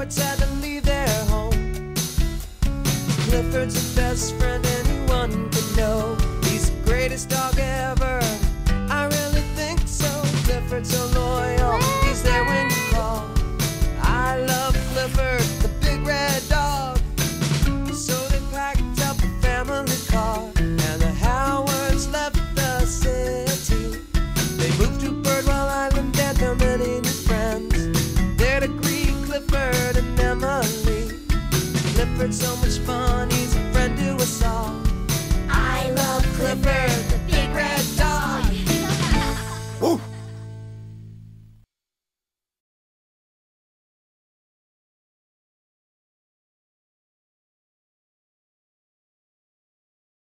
how it's sad to leave their home. Clifford's the best friend anyone could know. He's the greatest dog ever. I really think so. Clifford's a loyal. it's so much fun.